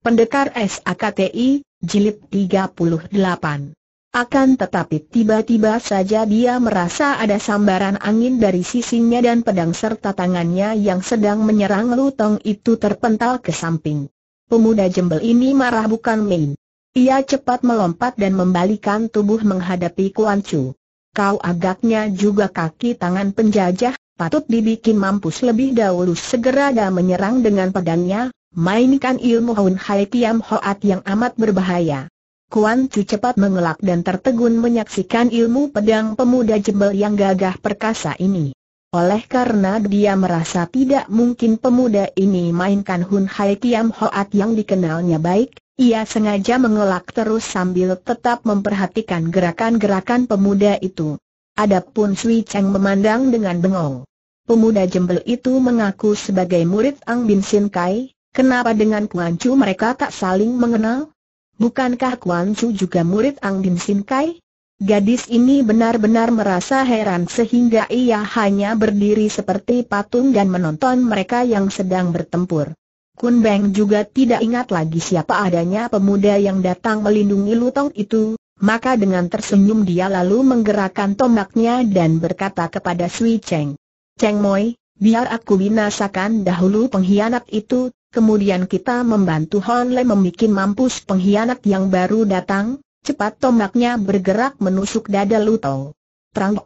Pendekar SAKTI, Jilid 38 akan tetapi tiba-tiba saja dia merasa ada sambaran angin dari sisinya dan pedang serta tangannya yang sedang menyerang lutong itu terpental ke samping. Pemuda jembel ini marah bukan main. Ia cepat melompat dan membalikan tubuh menghadapi Kuan Chu. Kau agaknya juga kaki tangan penjajah, patut dibikin mampus lebih dahulu segera dah menyerang dengan pedangnya, mainkan ilmu Hun Hai Kiam Hoat yang amat berbahaya. Kuan Chu cepat mengelak dan tertegun menyaksikan ilmu pedang pemuda jembel yang gagah perkasa ini. Oleh karena dia merasa tidak mungkin pemuda ini mainkan Hun Hai Kiam Hoat yang dikenalnya baik, ia sengaja mengelak terus sambil tetap memperhatikan gerakan-gerakan pemuda itu. Adapun Sui Cheng memandang dengan bengong. Pemuda jembel itu mengaku sebagai murid Ang Bin Sin Kai, kenapa dengan Kuan Chu mereka tak saling mengenal? Bukankah Kuan Chu juga murid Ang Bin Sin Kai? Gadis ini benar-benar merasa heran sehingga ia hanya berdiri seperti patung dan menonton mereka yang sedang bertempur. Kun Beng juga tidak ingat lagi siapa adanya pemuda yang datang melindungi lutong itu, maka dengan tersenyum dia lalu menggerakkan tombaknya dan berkata kepada Sui Cheng. Cheng Moi, biar aku binasakan dahulu pengkhianat itu, Kemudian kita membantu Hon Le membuat mampus pengkhianat yang baru datang, cepat tombaknya bergerak menusuk dada Lutong. Terang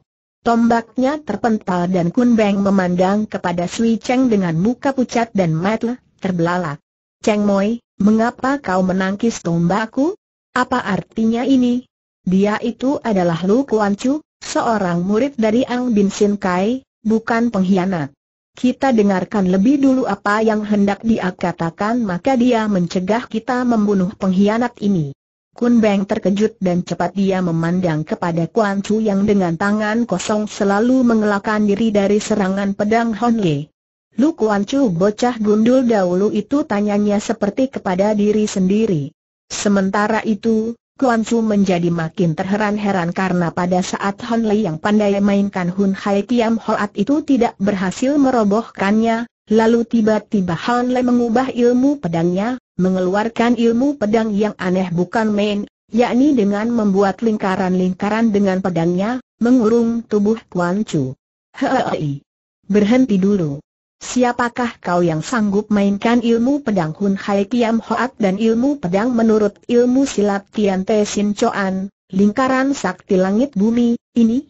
Tombaknya terpental dan Kun Beng memandang kepada Sui Cheng dengan muka pucat dan mata terbelalak. Cheng Moi, mengapa kau menangkis tombakku? Apa artinya ini? Dia itu adalah Lu Kuan Chu, seorang murid dari Ang Bin Sin Kai, bukan pengkhianat. Kita dengarkan lebih dulu apa yang hendak dia katakan maka dia mencegah kita membunuh pengkhianat ini. Kun Beng terkejut dan cepat dia memandang kepada Kuan Chu yang dengan tangan kosong selalu mengelakkan diri dari serangan pedang Hon Ye. Lu Kuan Chu bocah gundul dahulu itu tanyanya seperti kepada diri sendiri. Sementara itu, Kuan Chu menjadi makin terheran-heran karena pada saat Hon Lei yang pandai mainkan Hun Hai Kiam Hoat itu tidak berhasil merobohkannya, lalu tiba-tiba Hon Lei mengubah ilmu pedangnya, mengeluarkan ilmu pedang yang aneh bukan main, yakni dengan membuat lingkaran-lingkaran dengan pedangnya, mengurung tubuh Kuan Chu. Hei! Berhenti dulu. Siapakah kau yang sanggup mainkan ilmu pedang Hun Hai Kiam Hoat dan ilmu pedang menurut ilmu silat Tian Te Sin Choan, lingkaran sakti langit bumi, ini?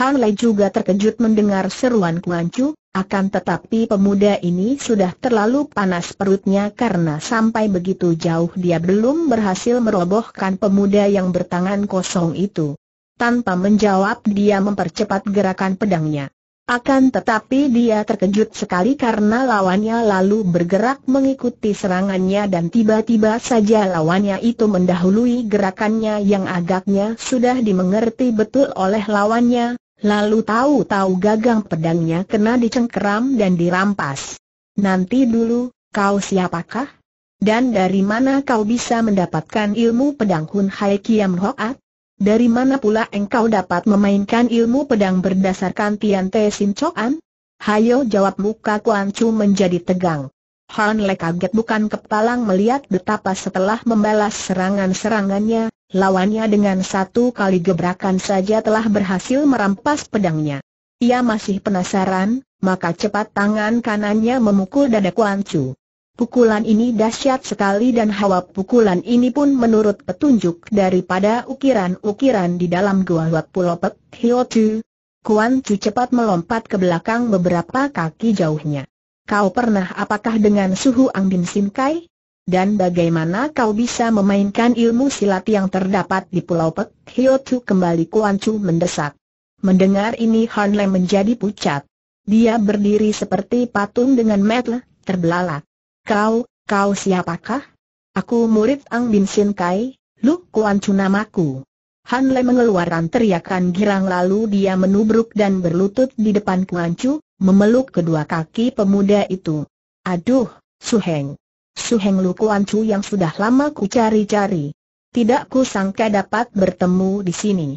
Han Lei juga terkejut mendengar seruan Kuan Chu, akan tetapi pemuda ini sudah terlalu panas perutnya karena sampai begitu jauh dia belum berhasil merobohkan pemuda yang bertangan kosong itu. Tanpa menjawab dia mempercepat gerakan pedangnya. Akan tetapi dia terkejut sekali karena lawannya lalu bergerak mengikuti serangannya dan tiba-tiba saja lawannya itu mendahului gerakannya yang agaknya sudah dimengerti betul oleh lawannya, lalu tahu-tahu gagang pedangnya kena dicengkeram dan dirampas. Nanti dulu, kau siapakah? Dan dari mana kau bisa mendapatkan ilmu pedang Hun Hai Kiam Hoat? Dari mana pula engkau dapat memainkan ilmu pedang berdasarkan Tian Te Sin Choan? Hayo jawab muka Kuan Chu menjadi tegang. Han Le kaget bukan kepalang melihat betapa setelah membalas serangan-serangannya, lawannya dengan satu kali gebrakan saja telah berhasil merampas pedangnya. Ia masih penasaran, maka cepat tangan kanannya memukul dada Kuan Chu. Pukulan ini dahsyat sekali dan hawa pukulan ini pun menurut petunjuk daripada ukiran-ukiran di dalam gua Wat Pulau Pek Hiotu. Kuan Chu cepat melompat ke belakang beberapa kaki jauhnya. Kau pernah apakah dengan suhu Ang Bin Sin Kai? Dan bagaimana kau bisa memainkan ilmu silat yang terdapat di Pulau Pek Hiotu kembali Kuan Chu mendesak. Mendengar ini Han Le menjadi pucat. Dia berdiri seperti patung dengan mata terbelalak. Kau, kau siapakah? Aku murid Ang Bin Sin Kai, Lu Kuan Chu namaku. Han Le mengeluarkan teriakan girang lalu dia menubruk dan berlutut di depan Kuan Chu, memeluk kedua kaki pemuda itu. Aduh, Su Heng. Su Heng Lu Kuan Chu yang sudah lama ku cari-cari. Tidak ku sangka dapat bertemu di sini.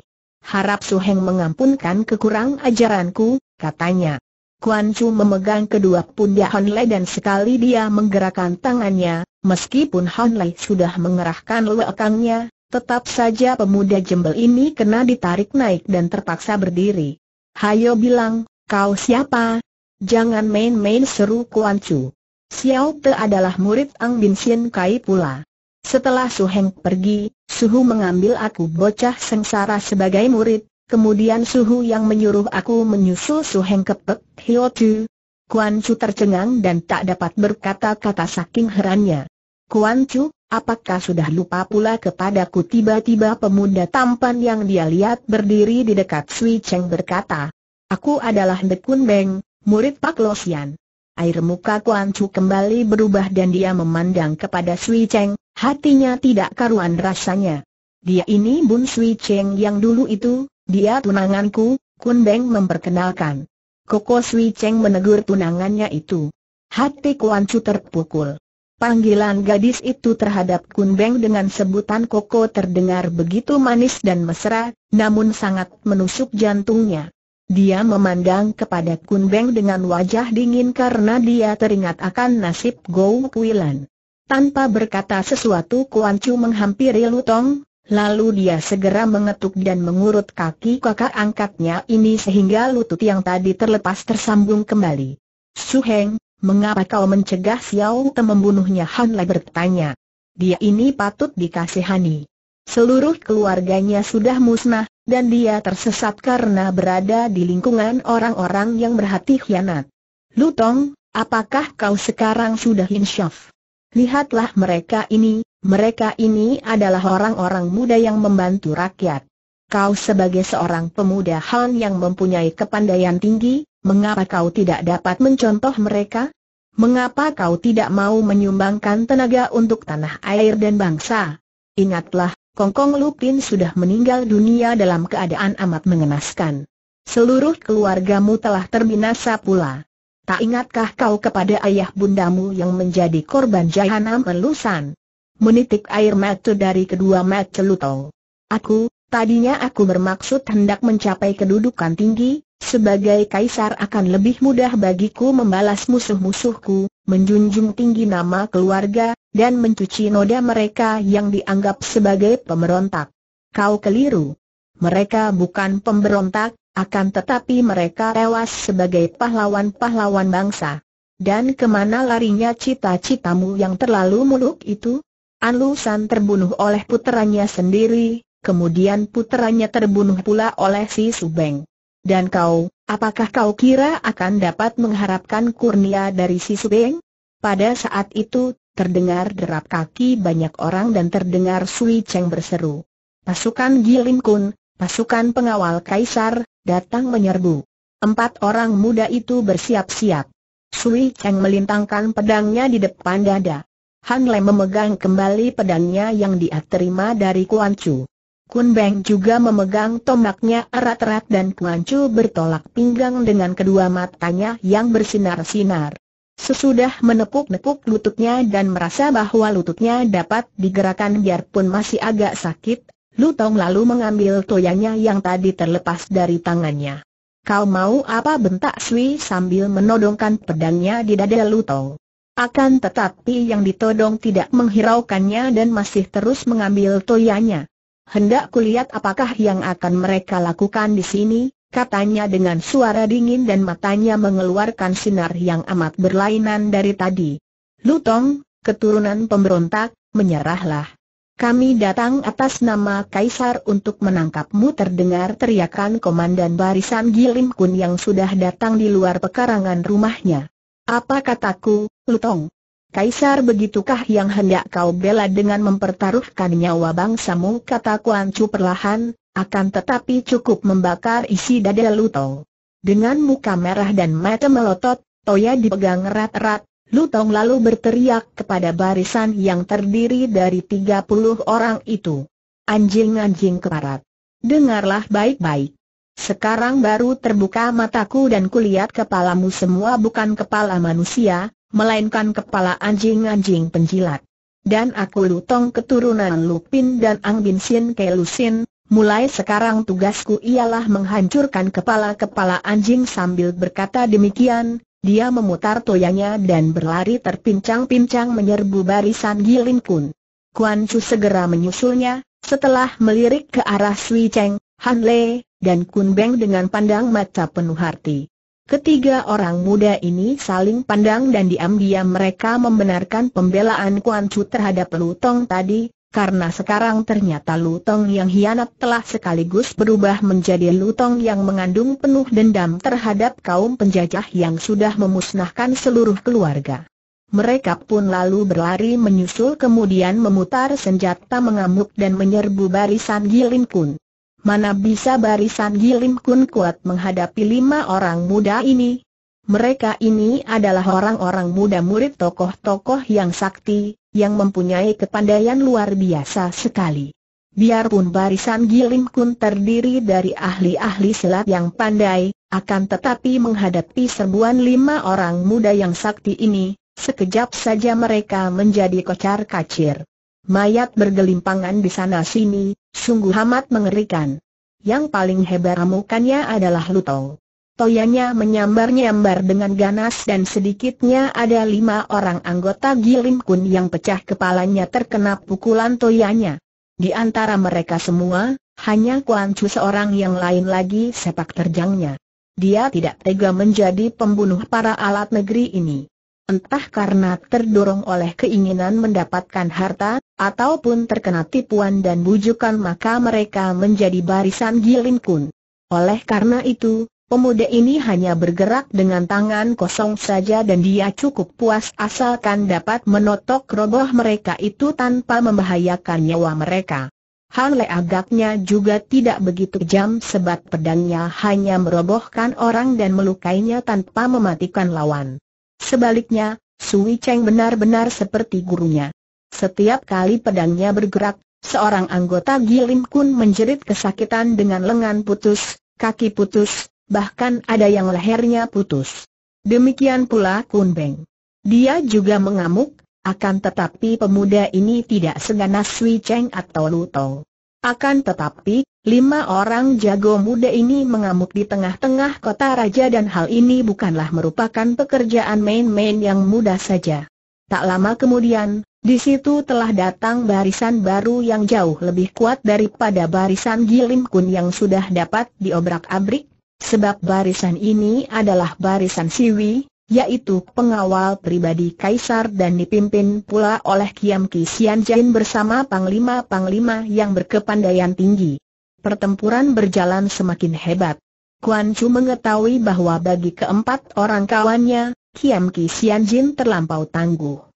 Harap Su Heng mengampunkan kekurang ajaranku, katanya. Kuan Chu memegang kedua pundak Hon Le dan sekali dia menggerakkan tangannya, Meskipun Han Lei sudah mengerahkan lekangnya, tetap saja pemuda jembel ini kena ditarik naik dan terpaksa berdiri. Hayo bilang, kau siapa? Jangan main-main seru Kuan Chu. Xiao Te adalah murid Ang Bin Sin Kai pula. Setelah Su Heng pergi, Suhu mengambil aku bocah sengsara sebagai murid, kemudian Suhu yang menyuruh aku menyusul Su Heng ke Pek Hio Chu. Kuan Chu tercengang dan tak dapat berkata-kata saking herannya. Kuan Chu, Apakah sudah lupa pula kepadaku tiba-tiba pemuda tampan yang dia lihat berdiri di dekat Sui Cheng berkata, Aku adalah Dekun Beng, murid Pak Losian. Air muka Kuan Chu kembali berubah dan dia memandang kepada Sui Cheng, hatinya tidak karuan rasanya. Dia ini Bun Sui Cheng yang dulu itu, dia tunanganku, Kun Beng memperkenalkan. Koko Sui Cheng menegur tunangannya itu. Hati Kuan Chu terpukul. Panggilan gadis itu terhadap Kun Beng dengan sebutan Koko terdengar begitu manis dan mesra, namun sangat menusuk jantungnya. Dia memandang kepada Kun Beng dengan wajah dingin karena dia teringat akan nasib Gou Kuilan. Tanpa berkata sesuatu Kuan Chu menghampiri Lutong, lalu dia segera mengetuk dan mengurut kaki kakak angkatnya ini sehingga lutut yang tadi terlepas tersambung kembali. Su Heng, Mengapa kau mencegah Xiao Te membunuhnya? Han Lai bertanya. Dia ini patut dikasihani. Seluruh keluarganya sudah musnah, dan dia tersesat karena berada di lingkungan orang-orang yang berhati khianat. Lutong, apakah kau sekarang sudah insyaf? Lihatlah mereka ini, mereka ini adalah orang-orang muda yang membantu rakyat. Kau sebagai seorang pemuda Han yang mempunyai kepandaian tinggi, Mengapa kau tidak dapat mencontoh mereka? Mengapa kau tidak mau menyumbangkan tenaga untuk tanah air dan bangsa? Ingatlah, Kongkong Lupin sudah meninggal dunia dalam keadaan amat mengenaskan. Seluruh keluargamu telah terbinasa pula. Tak ingatkah kau kepada ayah bundamu yang menjadi korban jahanam melusan? Menitik air mata dari kedua mata Lutong. Aku, tadinya aku bermaksud hendak mencapai kedudukan tinggi, sebagai kaisar akan lebih mudah bagiku membalas musuh-musuhku, menjunjung tinggi nama keluarga, dan mencuci noda mereka yang dianggap sebagai pemberontak. Kau keliru. Mereka bukan pemberontak, akan tetapi mereka tewas sebagai pahlawan-pahlawan bangsa. Dan ke mana larinya cita-citamu yang terlalu muluk itu? Anlusan terbunuh oleh puteranya sendiri, kemudian puteranya terbunuh pula oleh si Subeng. Dan kau, apakah kau kira akan dapat mengharapkan kurnia dari si Subeng? Pada saat itu, terdengar derap kaki banyak orang dan terdengar Sui Cheng berseru. Pasukan Gilim Kun, pasukan pengawal kaisar, datang menyerbu. Empat orang muda itu bersiap-siap. Sui Cheng melintangkan pedangnya di depan dada. Han Le memegang kembali pedangnya yang dia terima dari Kuan Chu. Kun Beng juga memegang tombaknya erat-erat dan Kuan Chu bertolak pinggang dengan kedua matanya yang bersinar-sinar. Sesudah menepuk-nepuk lututnya dan merasa bahwa lututnya dapat digerakkan biarpun masih agak sakit, Lutong lalu mengambil toyanya yang tadi terlepas dari tangannya. Kau mau apa bentak Sui sambil menodongkan pedangnya di dada Lutong. Akan tetapi yang ditodong tidak menghiraukannya dan masih terus mengambil toyanya. Hendak kulihat apakah yang akan mereka lakukan di sini, katanya dengan suara dingin dan matanya mengeluarkan sinar yang amat berlainan dari tadi. Lutong, keturunan pemberontak, menyerahlah. Kami datang atas nama Kaisar untuk menangkapmu terdengar teriakan Komandan Barisan Gilim Kun yang sudah datang di luar pekarangan rumahnya. Apa kataku, Lutong? Kaisar begitukah yang hendak kau bela dengan mempertaruhkan nyawa bangsamu kata Kuan Chu perlahan, akan tetapi cukup membakar isi dada Lutong. Dengan muka merah dan mata melotot, Toya dipegang erat-erat, Lutong lalu berteriak kepada barisan yang terdiri dari 30 orang itu. Anjing-anjing keparat. Dengarlah baik-baik. Sekarang baru terbuka mataku dan kulihat kepalamu semua bukan kepala manusia, melainkan kepala anjing-anjing penjilat. Dan aku Lutong keturunan Lupin dan Ang Sin Kelusin, mulai sekarang tugasku ialah menghancurkan kepala-kepala anjing sambil berkata demikian, dia memutar toyanya dan berlari terpincang-pincang menyerbu barisan Gilin Kun. Kuan Chu segera menyusulnya, setelah melirik ke arah Sui Cheng, Han Le, dan Kun Beng dengan pandang mata penuh hati. Ketiga orang muda ini saling pandang dan diam-diam mereka membenarkan pembelaan Kuan Chu terhadap Lu Tong tadi, karena sekarang ternyata Lu Tong yang hianat telah sekaligus berubah menjadi Lu Tong yang mengandung penuh dendam terhadap kaum penjajah yang sudah memusnahkan seluruh keluarga. Mereka pun lalu berlari menyusul kemudian memutar senjata mengamuk dan menyerbu barisan Gilin Kun. Mana bisa barisan Gilim Kun kuat menghadapi lima orang muda ini? Mereka ini adalah orang-orang muda murid tokoh-tokoh yang sakti, yang mempunyai kepandaian luar biasa sekali. Biarpun barisan Gilim Kun terdiri dari ahli-ahli silat yang pandai, akan tetapi menghadapi serbuan lima orang muda yang sakti ini, sekejap saja mereka menjadi kocar-kacir. Mayat bergelimpangan di sana-sini, sungguh amat mengerikan. Yang paling hebat amukannya adalah Lutong. Toyanya menyambar-nyambar dengan ganas dan sedikitnya ada lima orang anggota Gilim Kun yang pecah kepalanya terkena pukulan toyanya. Di antara mereka semua, hanya Kuan Chu seorang yang lain lagi sepak terjangnya. Dia tidak tega menjadi pembunuh para alat negeri ini. Entah karena terdorong oleh keinginan mendapatkan harta, ataupun terkena tipuan dan bujukan maka mereka menjadi barisan Gilin Kun. Oleh karena itu, pemuda ini hanya bergerak dengan tangan kosong saja dan dia cukup puas asalkan dapat menotok roboh mereka itu tanpa membahayakan nyawa mereka. Han Le agaknya juga tidak begitu jam sebab pedangnya hanya merobohkan orang dan melukainya tanpa mematikan lawan. Sebaliknya, Sui Cheng benar-benar seperti gurunya. Setiap kali pedangnya bergerak, seorang anggota Gilim Kun menjerit kesakitan dengan lengan putus, kaki putus, bahkan ada yang lehernya putus. Demikian pula Kun Beng. Dia juga mengamuk, akan tetapi pemuda ini tidak seganas Sui Cheng atau Lu Tong. Akan tetapi, lima orang jago muda ini mengamuk di tengah-tengah kota raja dan hal ini bukanlah merupakan pekerjaan main-main yang mudah saja. Tak lama kemudian, di situ telah datang barisan baru yang jauh lebih kuat daripada barisan Gilim Kun yang sudah dapat diobrak-abrik, sebab barisan ini adalah barisan Siwi, yaitu pengawal pribadi kaisar dan dipimpin pula oleh Kiam Ki Sian Jin bersama panglima-panglima yang berkepandaian tinggi. Pertempuran berjalan semakin hebat. Kuan Chu mengetahui bahwa bagi keempat orang kawannya, Kiam Ki Sian Jin terlampau tangguh.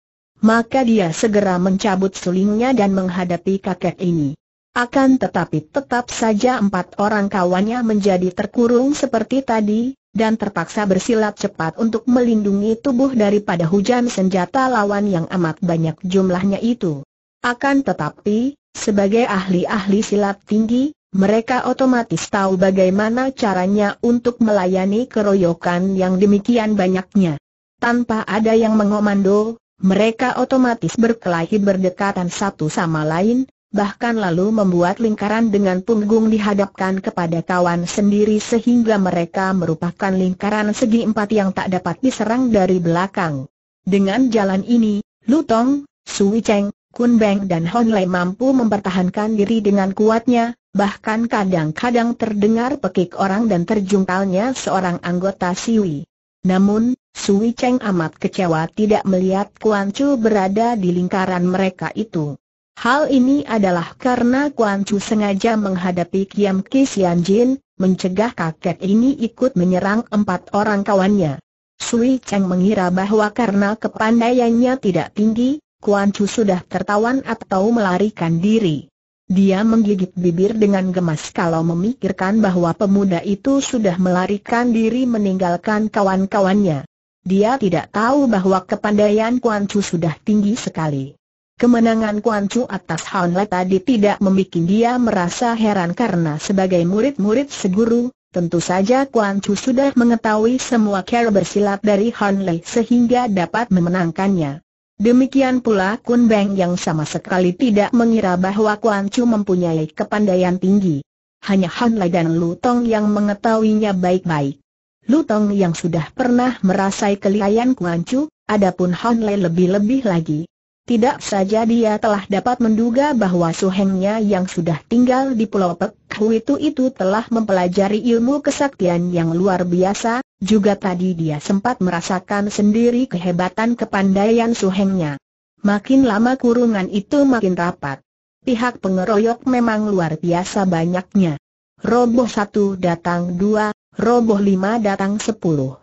Maka dia segera mencabut sulingnya dan menghadapi kakek ini. Akan tetapi tetap saja empat orang kawannya menjadi terkurung seperti tadi, dan terpaksa bersilat cepat untuk melindungi tubuh daripada hujan senjata lawan yang amat banyak jumlahnya itu. Akan tetapi, sebagai ahli-ahli silat tinggi, mereka otomatis tahu bagaimana caranya untuk melayani keroyokan yang demikian banyaknya. Tanpa ada yang mengomando, mereka otomatis berkelahi berdekatan satu sama lain, bahkan lalu membuat lingkaran dengan punggung dihadapkan kepada kawan sendiri sehingga mereka merupakan lingkaran segi empat yang tak dapat diserang dari belakang. Dengan jalan ini, Lutong, Sui Cheng, Kun Beng dan Hon Lei mampu mempertahankan diri dengan kuatnya, bahkan kadang-kadang terdengar pekik orang dan terjungkalnya seorang anggota Siwi. Namun, Sui Cheng amat kecewa tidak melihat Kuan Chu berada di lingkaran mereka itu. Hal ini adalah karena Kuan Chu sengaja menghadapi Kiam Kisian Jin, mencegah kakek ini ikut menyerang empat orang kawannya. Sui Cheng mengira bahwa karena kepandaiannya tidak tinggi, Kuan Chu sudah tertawan atau melarikan diri. Dia menggigit bibir dengan gemas kalau memikirkan bahwa pemuda itu sudah melarikan diri meninggalkan kawan-kawannya. Dia tidak tahu bahwa kepandaian Kuan Chu sudah tinggi sekali. Kemenangan Kuan Chu atas Han Le tadi tidak membuat dia merasa heran karena sebagai murid-murid seguru, tentu saja Kuan Chu sudah mengetahui semua cara bersilat dari Han Le sehingga dapat memenangkannya. Demikian pula Kun Beng yang sama sekali tidak mengira bahwa Kuan Chu mempunyai kepandaian tinggi. Hanya Han Le dan Lu Tong yang mengetahuinya baik-baik. Lutong yang sudah pernah merasai kelihayan Kuan Chu, adapun Hon Lei lebih-lebih lagi. Tidak saja dia telah dapat menduga bahwa suhengnya yang sudah tinggal di Pulau Pek itu itu telah mempelajari ilmu kesaktian yang luar biasa, juga tadi dia sempat merasakan sendiri kehebatan kepandaian suhengnya. Makin lama kurungan itu makin rapat. Pihak pengeroyok memang luar biasa banyaknya. Roboh satu datang dua, roboh lima datang sepuluh.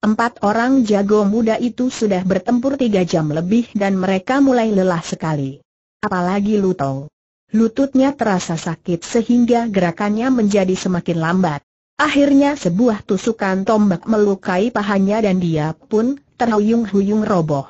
Empat orang jago muda itu sudah bertempur tiga jam lebih dan mereka mulai lelah sekali. Apalagi Lutong. Lututnya terasa sakit sehingga gerakannya menjadi semakin lambat. Akhirnya sebuah tusukan tombak melukai pahanya dan dia pun terhuyung-huyung roboh.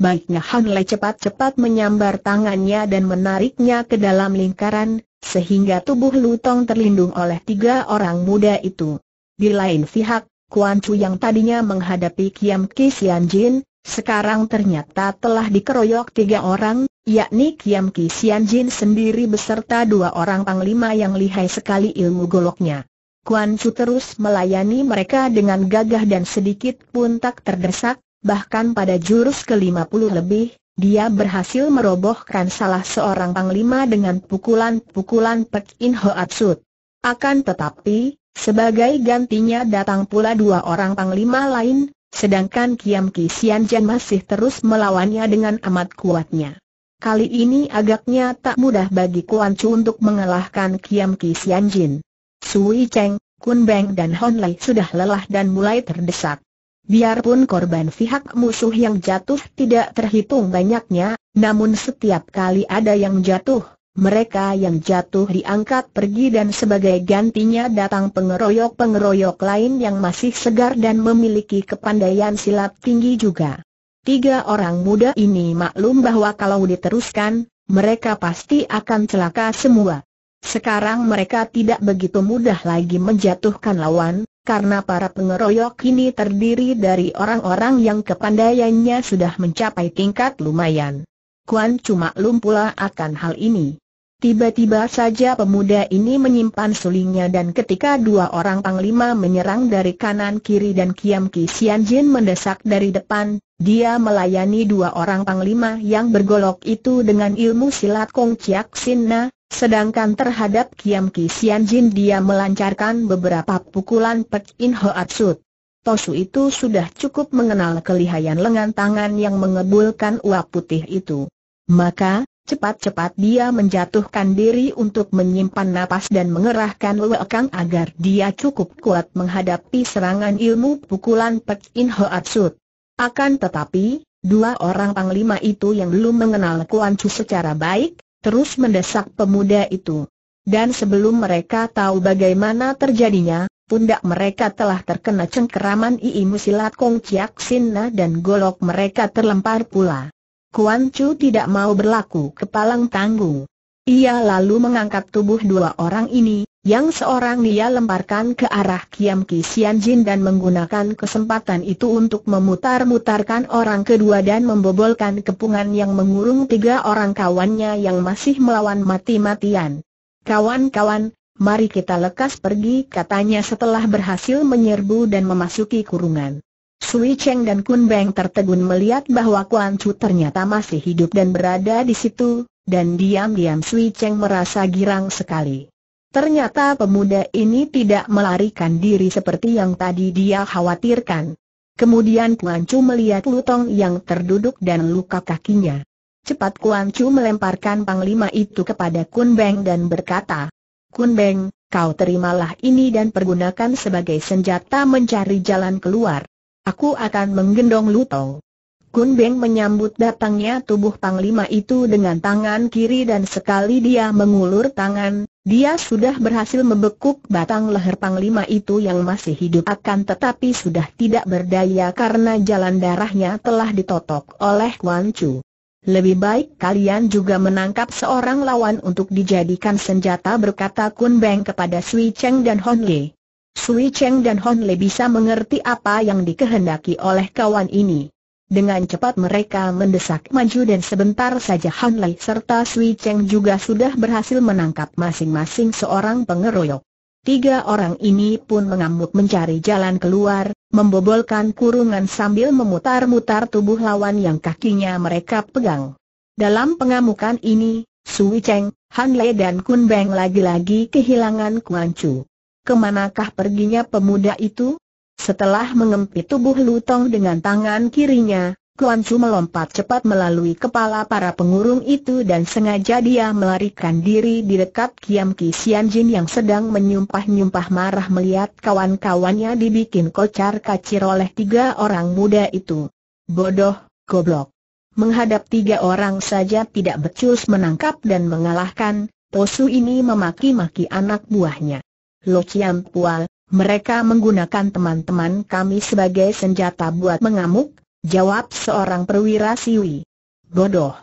Baiknya Han Lei cepat-cepat menyambar tangannya dan menariknya ke dalam lingkaran, sehingga tubuh Lutong terlindung oleh tiga orang muda itu. Di lain pihak, Kuan Chu yang tadinya menghadapi Kiam Ki Sian Jin, sekarang ternyata telah dikeroyok tiga orang, yakni Kiam Ki Sian Jin sendiri beserta dua orang panglima yang lihai sekali ilmu goloknya. Kuan Chu terus melayani mereka dengan gagah dan sedikit pun tak terdesak, bahkan pada jurus ke-50 lebih, dia berhasil merobohkan salah seorang panglima dengan pukulan-pukulan Pek In Hoatsut. Akan tetapi, sebagai gantinya datang pula dua orang panglima lain, sedangkan Kiam Ki Sian Jan masih terus melawannya dengan amat kuatnya. Kali ini agaknya tak mudah bagi Kuan Chu untuk mengalahkan Kiam Ki Sian Jin. Sui Cheng, Kun Beng dan Hon Lei sudah lelah dan mulai terdesak. Biarpun korban pihak musuh yang jatuh tidak terhitung banyaknya, namun setiap kali ada yang jatuh, mereka yang jatuh diangkat pergi dan sebagai gantinya datang pengeroyok-pengeroyok lain yang masih segar dan memiliki kepandaian silat tinggi juga. Tiga orang muda ini maklum bahwa kalau diteruskan, mereka pasti akan celaka semua. Sekarang mereka tidak begitu mudah lagi menjatuhkan lawan, karena para pengeroyok ini terdiri dari orang-orang yang kepandaiannya sudah mencapai tingkat lumayan. Kuan cuma pula akan hal ini. Tiba-tiba saja pemuda ini menyimpan sulingnya dan ketika dua orang panglima menyerang dari kanan kiri dan Kiam Ki Sian Jin mendesak dari depan, dia melayani dua orang panglima yang bergolok itu dengan ilmu silat Kong Chiak Sin Na, sedangkan terhadap Kiam Ki Sian Jin dia melancarkan beberapa pukulan Pek In Hoatsut. Tosu itu sudah cukup mengenal kelihayan lengan tangan yang mengebulkan uap putih itu. Maka, Cepat-cepat dia menjatuhkan diri untuk menyimpan napas dan mengerahkan lewekang agar dia cukup kuat menghadapi serangan ilmu pukulan Pek In Hoatsut. Akan tetapi, dua orang panglima itu yang belum mengenal Kuan Chu secara baik, terus mendesak pemuda itu. Dan sebelum mereka tahu bagaimana terjadinya, pundak mereka telah terkena cengkeraman Iimu Silat Kong Chiak Sinna dan golok mereka terlempar pula. Kuan Chu tidak mau berlaku kepalang tanggung. Ia lalu mengangkat tubuh dua orang ini, yang seorang dia lemparkan ke arah Kiam Ki Sian Jin dan menggunakan kesempatan itu untuk memutar-mutarkan orang kedua dan membobolkan kepungan yang mengurung tiga orang kawannya yang masih melawan mati-matian. Kawan-kawan, mari kita lekas pergi katanya setelah berhasil menyerbu dan memasuki kurungan. Sui Cheng dan Kun Beng tertegun melihat bahwa Kuan Chu ternyata masih hidup dan berada di situ, dan diam-diam Sui Cheng merasa girang sekali. Ternyata pemuda ini tidak melarikan diri seperti yang tadi dia khawatirkan. Kemudian Kuan Chu melihat Lutong yang terduduk dan luka kakinya. Cepat Kuan Chu melemparkan panglima itu kepada Kun Beng dan berkata, Kun Beng, kau terimalah ini dan pergunakan sebagai senjata mencari jalan keluar. Aku akan menggendong Lutong. Kun Beng menyambut datangnya tubuh Panglima itu dengan tangan kiri dan sekali dia mengulur tangan, dia sudah berhasil membekuk batang leher Panglima itu yang masih hidup akan tetapi sudah tidak berdaya karena jalan darahnya telah ditotok oleh Kuan Chu. Lebih baik kalian juga menangkap seorang lawan untuk dijadikan senjata berkata Kun Beng kepada Sui Cheng dan Hon Ye. Sui Cheng dan Hon Le bisa mengerti apa yang dikehendaki oleh kawan ini. Dengan cepat mereka mendesak maju dan sebentar saja Han Lei serta Sui Cheng juga sudah berhasil menangkap masing-masing seorang pengeroyok. Tiga orang ini pun mengamuk mencari jalan keluar, membobolkan kurungan sambil memutar-mutar tubuh lawan yang kakinya mereka pegang. Dalam pengamukan ini, Sui Cheng, Han Le dan Kun Beng lagi-lagi kehilangan Kuan Chu. Ke manakah perginya pemuda itu? Setelah mengempit tubuh Lutong dengan tangan kirinya, Kuan Chu melompat cepat melalui kepala para pengurung itu dan sengaja dia melarikan diri di dekat Kiam Ki Sian Jin yang sedang menyumpah-nyumpah marah melihat kawan-kawannya dibikin kocar kacir oleh tiga orang muda itu. Bodoh, goblok. Menghadap tiga orang saja tidak becus menangkap dan mengalahkan, Tosu ini memaki-maki anak buahnya. Lo Chiam Pual, mereka menggunakan teman-teman kami sebagai senjata buat mengamuk, Jawab seorang perwira siwi. Bodoh.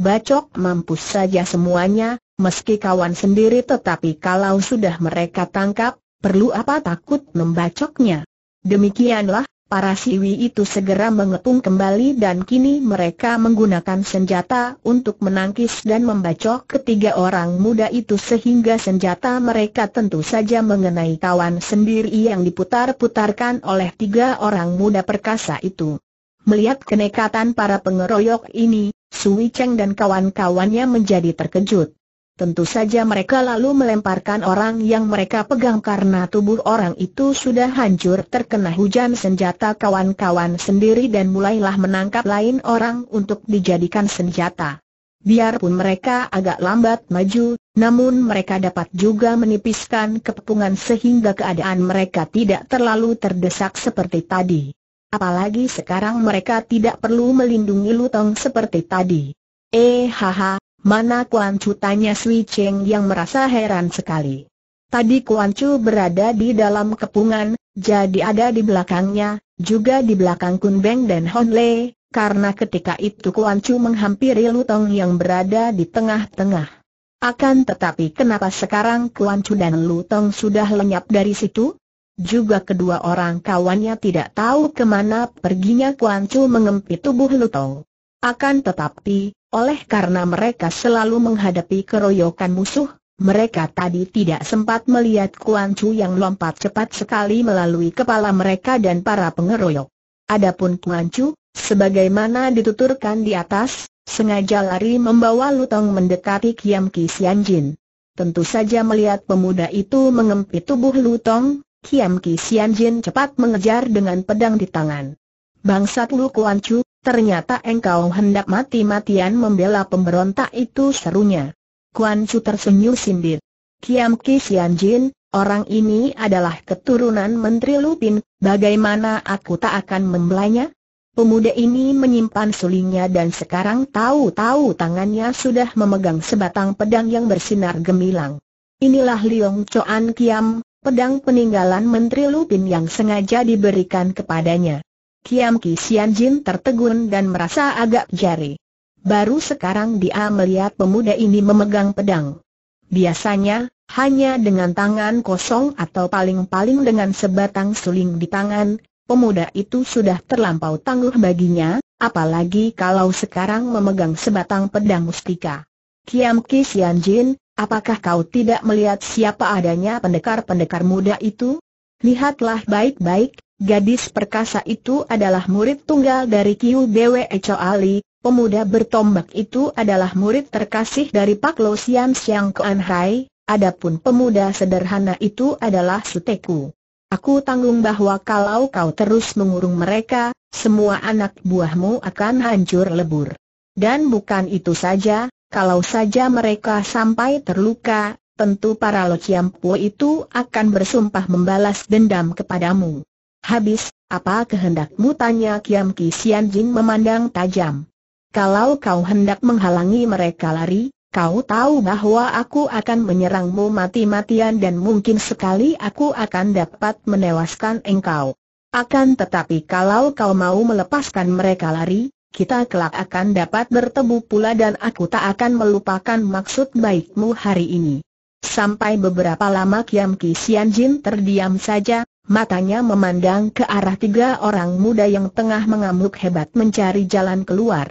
Bacok mampus saja semuanya, meski kawan sendiri tetapi kalau sudah mereka tangkap, perlu apa takut membacoknya. Demikianlah, para siwi itu segera mengepung kembali dan kini mereka menggunakan senjata untuk menangkis dan membacok ketiga orang muda itu sehingga senjata mereka tentu saja mengenai kawan sendiri yang diputar-putarkan oleh tiga orang muda perkasa itu. Melihat kenekatan para pengeroyok ini, Sui Cheng dan kawan-kawannya menjadi terkejut. Tentu saja mereka lalu melemparkan orang yang mereka pegang karena tubuh orang itu sudah hancur terkena hujan senjata kawan-kawan sendiri dan mulailah menangkap lain orang untuk dijadikan senjata. Biarpun mereka agak lambat maju, namun mereka dapat juga menipiskan kepungan sehingga keadaan mereka tidak terlalu terdesak seperti tadi. Apalagi sekarang mereka tidak perlu melindungi Lutong seperti tadi. Eh haha, mana Kuan Chu tanya Sui Cheng yang merasa heran sekali. Tadi Kuan Chu berada di dalam kepungan, jadi ada di belakangnya, juga di belakang Kun Beng dan Hon Le, karena ketika itu Kuan Chu menghampiri Lutong yang berada di tengah-tengah. Akan tetapi kenapa sekarang Kuan Chu dan Lutong sudah lenyap dari situ? Juga kedua orang kawannya tidak tahu ke mana perginya Kuan Chu mengempit tubuh Lutong. Akan tetapi, oleh karena mereka selalu menghadapi keroyokan musuh, mereka tadi tidak sempat melihat Kuan Chu yang lompat cepat sekali melalui kepala mereka dan para pengeroyok. Adapun Kuan Chu, sebagaimana dituturkan di atas, sengaja lari membawa Lutong mendekati Kiam Ki Sian Jin. Tentu saja melihat pemuda itu mengempit tubuh Lutong, Kiam Ki Sian Jin cepat mengejar dengan pedang di tangan. Bangsat Lu Kuan Chu, ternyata engkau hendak mati-matian membela pemberontak itu serunya. Kuan Chu tersenyum sindir. Kiam Ki Sian Jin, orang ini adalah keturunan Menteri Lupin, bagaimana aku tak akan membelanya? Pemuda ini menyimpan sulingnya dan sekarang tahu-tahu tangannya sudah memegang sebatang pedang yang bersinar gemilang. Inilah Liong Choan Kiam, pedang peninggalan Menteri Lupin yang sengaja diberikan kepadanya. Kiam Ki Sian Jin tertegun dan merasa agak jari. Baru sekarang dia melihat pemuda ini memegang pedang. Biasanya, hanya dengan tangan kosong atau paling-paling dengan sebatang suling di tangan, pemuda itu sudah terlampau tangguh baginya, apalagi kalau sekarang memegang sebatang pedang mustika. Kiam Ki Sian Jin, Apakah kau tidak melihat siapa adanya pendekar-pendekar muda itu? Lihatlah baik-baik, gadis perkasa itu adalah murid tunggal dari Kiu Bwe Ali, pemuda bertombak itu adalah murid terkasih dari Pak Lo Sian Siang Kuan Hai, adapun pemuda sederhana itu adalah Suteku. Aku tanggung bahwa kalau kau terus mengurung mereka, semua anak buahmu akan hancur lebur. Dan bukan itu saja, kalau saja mereka sampai terluka, tentu para Lociampu itu akan bersumpah membalas dendam kepadamu. Habis, apa kehendakmu tanya Kiam Ki Jin memandang tajam. Kalau kau hendak menghalangi mereka lari, kau tahu bahwa aku akan menyerangmu mati-matian dan mungkin sekali aku akan dapat menewaskan engkau. Akan tetapi kalau kau mau melepaskan mereka lari, kita kelak akan dapat bertemu pula dan aku tak akan melupakan maksud baikmu hari ini. Sampai beberapa lama Kiam Ki Jin terdiam saja, matanya memandang ke arah tiga orang muda yang tengah mengamuk hebat mencari jalan keluar.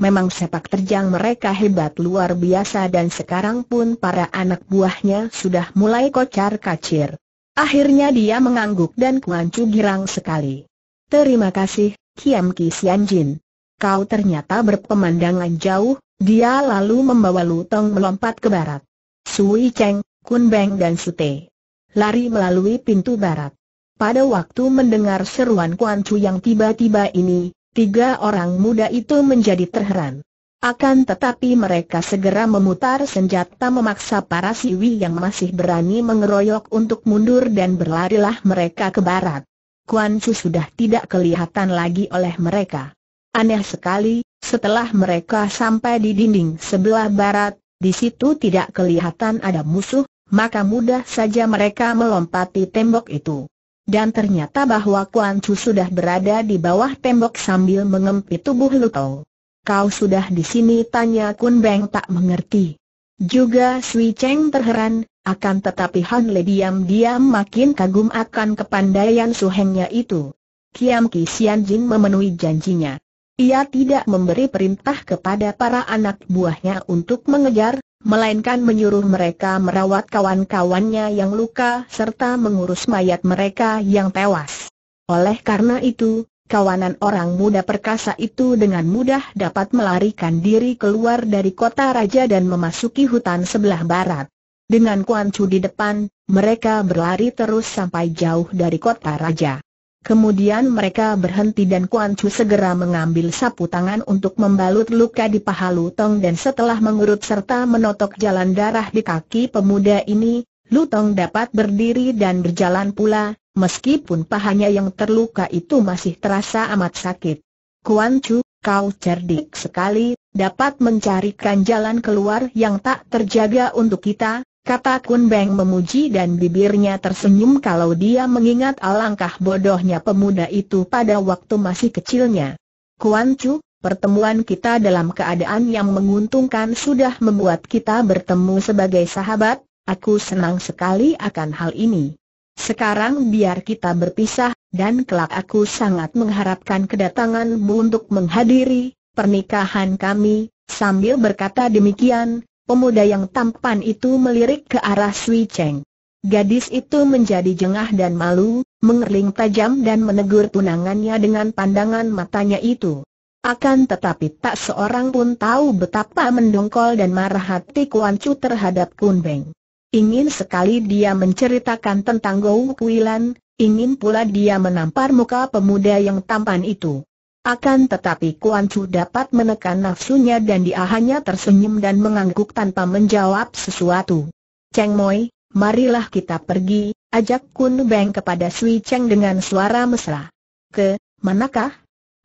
memang sepak terjang mereka hebat luar biasa dan sekarang pun para anak buahnya sudah mulai kocar kacir. Akhirnya dia mengangguk dan Kuan Chu girang sekali. Terima kasih, Kiam Ki Jin. Kau ternyata berpemandangan jauh, dia lalu membawa Lutong melompat ke barat. Sui Cheng, Kun Beng dan Sute. Lari melalui pintu barat. Pada waktu mendengar seruan Kuan Chu yang tiba-tiba ini, tiga orang muda itu menjadi terheran. Akan tetapi mereka segera memutar senjata memaksa para siwi yang masih berani mengeroyok untuk mundur dan berlarilah mereka ke barat. Kuan Chu sudah tidak kelihatan lagi oleh mereka. Aneh sekali, setelah mereka sampai di dinding sebelah barat, di situ tidak kelihatan ada musuh, maka mudah saja mereka melompati tembok itu. Dan ternyata bahwa Kuan Chu sudah berada di bawah tembok sambil mengempit tubuh Lutong. Kau sudah di sini tanya Kun Beng tak mengerti. Juga Sui Cheng terheran, akan tetapi Han Le diam-diam makin kagum akan kepandaian suhengnya itu. Kiam Ki Sian Jin memenuhi janjinya. Ia tidak memberi perintah kepada para anak buahnya untuk mengejar, melainkan menyuruh mereka merawat kawan-kawannya yang luka serta mengurus mayat mereka yang tewas. Oleh karena itu, kawanan orang muda perkasa itu dengan mudah dapat melarikan diri keluar dari kota raja dan memasuki hutan sebelah barat. Dengan Kuan Chu di depan, mereka berlari terus sampai jauh dari kota raja. Kemudian mereka berhenti dan Kuan Chu segera mengambil sapu tangan untuk membalut luka di paha Lutong dan setelah mengurut serta menotok jalan darah di kaki pemuda ini, Lutong dapat berdiri dan berjalan pula, meskipun pahanya yang terluka itu masih terasa amat sakit. Kuan Chu, kau cerdik sekali, dapat mencarikan jalan keluar yang tak terjaga untuk kita, Kata Kun Beng memuji dan bibirnya tersenyum kalau dia mengingat alangkah bodohnya pemuda itu pada waktu masih kecilnya. Kuan Chu, pertemuan kita dalam keadaan yang menguntungkan sudah membuat kita bertemu sebagai sahabat, aku senang sekali akan hal ini. Sekarang biar kita berpisah, dan kelak aku sangat mengharapkan kedatanganmu untuk menghadiri pernikahan kami. Sambil berkata demikian, Pemuda yang tampan itu melirik ke arah Sui Cheng. Gadis itu menjadi jengah dan malu, mengerling tajam dan menegur tunangannya dengan pandangan matanya itu. Akan tetapi tak seorang pun tahu betapa mendongkol dan marah hati Kuan Chu terhadap Kun Beng. Ingin sekali dia menceritakan tentang Gou Kuilan, ingin pula dia menampar muka pemuda yang tampan itu. Akan tetapi Kuan Chu dapat menekan nafsunya dan dia hanya tersenyum dan mengangguk tanpa menjawab sesuatu. Cheng Moi, marilah kita pergi, ajak Kun Beng kepada Sui Cheng dengan suara mesra. Ke, manakah?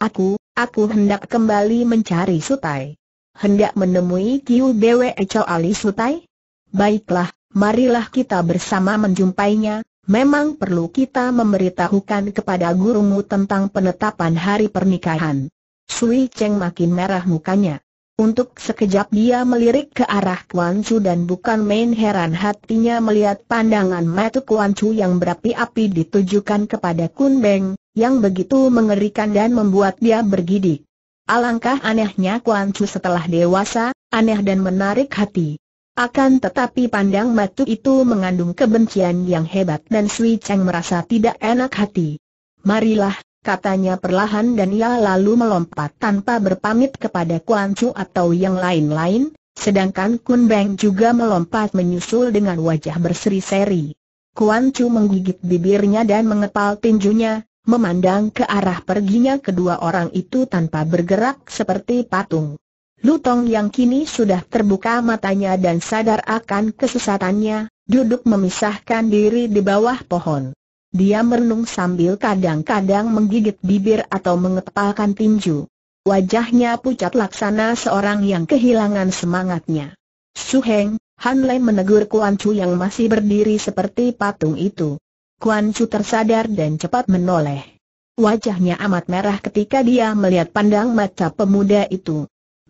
Aku, aku hendak kembali mencari Sutai. Hendak menemui Kiu Bwe Chow Ali Sutai? Baiklah, marilah kita bersama menjumpainya, Memang perlu kita memberitahukan kepada gurumu tentang penetapan hari pernikahan. Sui Cheng makin merah mukanya. Untuk sekejap dia melirik ke arah Kuan Chu dan bukan main heran hatinya melihat pandangan mata Kuan Chu yang berapi-api ditujukan kepada Kun Beng, yang begitu mengerikan dan membuat dia bergidik. Alangkah anehnya Kuan Chu setelah dewasa, aneh dan menarik hati. Akan tetapi pandang matu itu mengandung kebencian yang hebat dan Sui Cheng merasa tidak enak hati. Marilah, katanya perlahan dan ia lalu melompat tanpa berpamit kepada Kuan Chu atau yang lain-lain, sedangkan Kun Beng juga melompat menyusul dengan wajah berseri-seri. Kuan Chu menggigit bibirnya dan mengepal tinjunya, memandang ke arah perginya kedua orang itu tanpa bergerak seperti patung. Lutong yang kini sudah terbuka matanya dan sadar akan kesesatannya, duduk memisahkan diri di bawah pohon. Dia merenung sambil kadang-kadang menggigit bibir atau mengepalkan tinju. Wajahnya pucat laksana seorang yang kehilangan semangatnya. Suheng, Han Lei menegur Kuan Chu yang masih berdiri seperti patung itu. Kuan Chu tersadar dan cepat menoleh. Wajahnya amat merah ketika dia melihat pandang mata pemuda itu.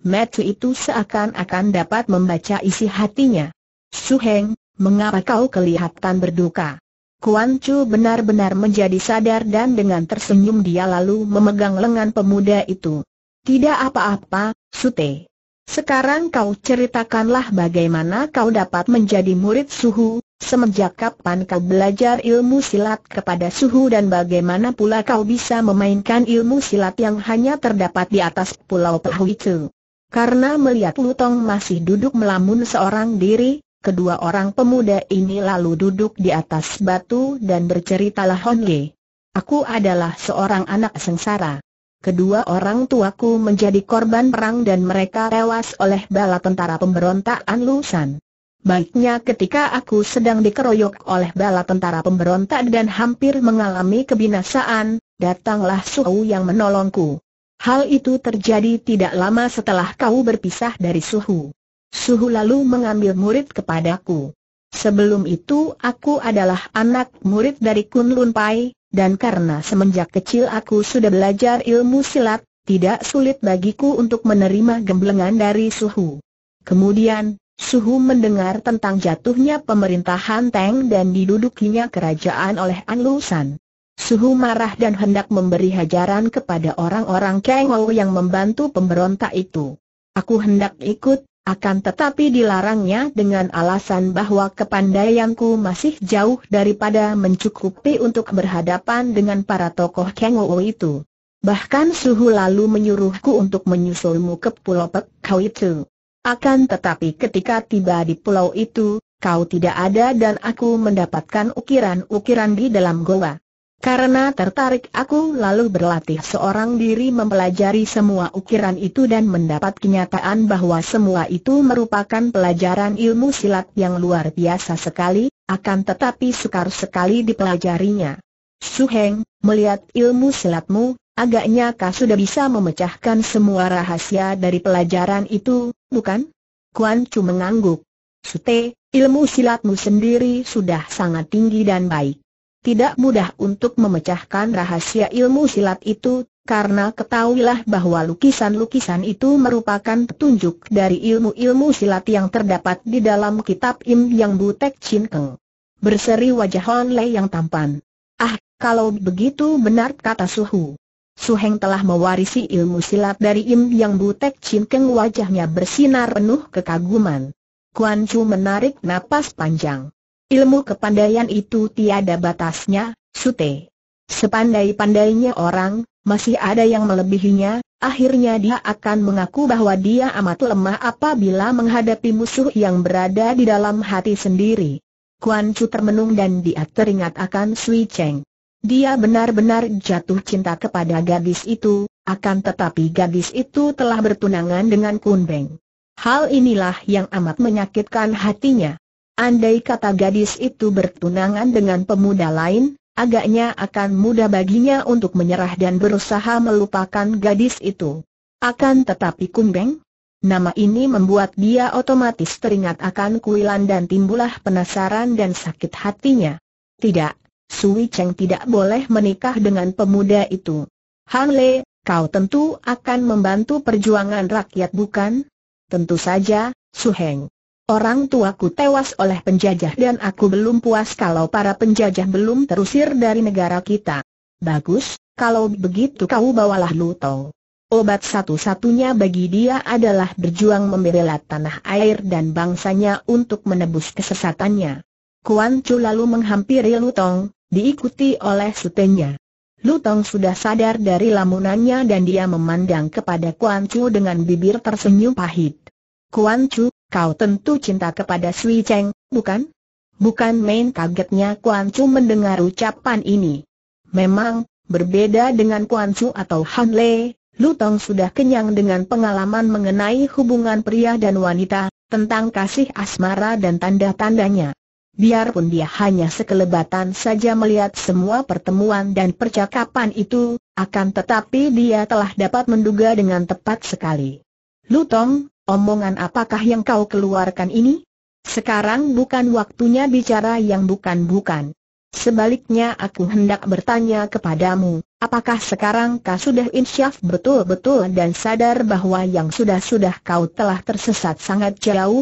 Mata itu seakan-akan dapat membaca isi hatinya. Suheng, mengapa kau kelihatan berduka? Kuan Chu benar-benar menjadi sadar dan dengan tersenyum dia lalu memegang lengan pemuda itu. Tidak apa-apa, Sute. Sekarang kau ceritakanlah bagaimana kau dapat menjadi murid suhu, semenjak kapan kau belajar ilmu silat kepada suhu dan bagaimana pula kau bisa memainkan ilmu silat yang hanya terdapat di atas pulau Pahu itu. Karena melihat Lutong masih duduk melamun seorang diri, kedua orang pemuda ini lalu duduk di atas batu dan berceritalah Honye. Aku adalah seorang anak sengsara. Kedua orang tuaku menjadi korban perang dan mereka tewas oleh bala tentara pemberontak Anlusan. Baiknya ketika aku sedang dikeroyok oleh bala tentara pemberontak dan hampir mengalami kebinasaan, datanglah Suhu yang menolongku. Hal itu terjadi tidak lama setelah kau berpisah dari Suhu. Suhu lalu mengambil murid kepadaku. Sebelum itu aku adalah anak murid dari Kun Lun Pai, dan karena semenjak kecil aku sudah belajar ilmu silat, tidak sulit bagiku untuk menerima gemblengan dari suhu. Kemudian, Suhu mendengar tentang jatuhnya pemerintahan Teng dan didudukinya kerajaan oleh Anlusan. Suhu marah dan hendak memberi hajaran kepada orang-orang Kengou yang membantu pemberontak itu. Aku hendak ikut, akan tetapi dilarangnya dengan alasan bahwa kepandaianku masih jauh daripada mencukupi untuk berhadapan dengan para tokoh Kengou itu. Bahkan suhu lalu menyuruhku untuk menyusulmu ke pulau Pekau itu. Akan tetapi ketika tiba di pulau itu, kau tidak ada dan aku mendapatkan ukiran-ukiran di dalam goa. Karena tertarik aku lalu berlatih seorang diri mempelajari semua ukiran itu dan mendapat kenyataan bahwa semua itu merupakan pelajaran ilmu silat yang luar biasa sekali, akan tetapi sukar sekali dipelajarinya. Su Heng, melihat ilmu silatmu, agaknya kau sudah bisa memecahkan semua rahasia dari pelajaran itu, bukan? Kuan Chu mengangguk. Sute, ilmu silatmu sendiri sudah sangat tinggi dan baik. Tidak mudah untuk memecahkan rahasia ilmu silat itu, karena ketahuilah bahwa lukisan-lukisan itu merupakan petunjuk dari ilmu-ilmu silat yang terdapat di dalam kitab Im Yang Butek Chin Keng. Berseri wajah Hon Lei yang tampan. Ah, kalau begitu benar kata Suhu. Suheng telah mewarisi ilmu silat dari Im Yang Butek Chin Keng wajahnya bersinar penuh kekaguman. Kuan Chu menarik napas panjang. Ilmu kepandaian itu tiada batasnya, Sute. Sepandai-pandainya orang, masih ada yang melebihinya, akhirnya dia akan mengaku bahwa dia amat lemah apabila menghadapi musuh yang berada di dalam hati sendiri. Kuan Chu termenung dan dia teringat akan Sui Cheng. Dia benar-benar jatuh cinta kepada gadis itu, akan tetapi gadis itu telah bertunangan dengan Kun Beng. Hal inilah yang amat menyakitkan hatinya. Andai kata gadis itu bertunangan dengan pemuda lain, agaknya akan mudah baginya untuk menyerah dan berusaha melupakan gadis itu. Akan tetapi Kumbeng, nama ini membuat dia otomatis teringat akan kuilan dan timbullah penasaran dan sakit hatinya. Tidak, Sui Cheng tidak boleh menikah dengan pemuda itu. Hang Le, kau tentu akan membantu perjuangan rakyat bukan? Tentu saja, Su Heng. Orang tuaku tewas oleh penjajah dan aku belum puas kalau para penjajah belum terusir dari negara kita. Bagus, kalau begitu kau bawalah Lutong. Obat satu-satunya bagi dia adalah berjuang membela tanah air dan bangsanya untuk menebus kesesatannya. Kuan Chu lalu menghampiri Lutong, diikuti oleh sutenya. Lutong sudah sadar dari lamunannya dan dia memandang kepada Kuan Chu dengan bibir tersenyum pahit. Kuan Chu, kau tentu cinta kepada Sui Cheng, bukan? Bukan main kagetnya Kuan Chu mendengar ucapan ini. Memang, berbeda dengan Kuan Chu atau Han Le, Lutong sudah kenyang dengan pengalaman mengenai hubungan pria dan wanita, tentang kasih asmara dan tanda-tandanya. Biarpun dia hanya sekelebatan saja melihat semua pertemuan dan percakapan itu, akan tetapi dia telah dapat menduga dengan tepat sekali. Lutong, Omongan apakah yang kau keluarkan ini? Sekarang bukan waktunya bicara yang bukan-bukan. Sebaliknya aku hendak bertanya kepadamu, apakah sekarang kau sudah insyaf betul-betul dan sadar bahwa yang sudah-sudah kau telah tersesat sangat jauh?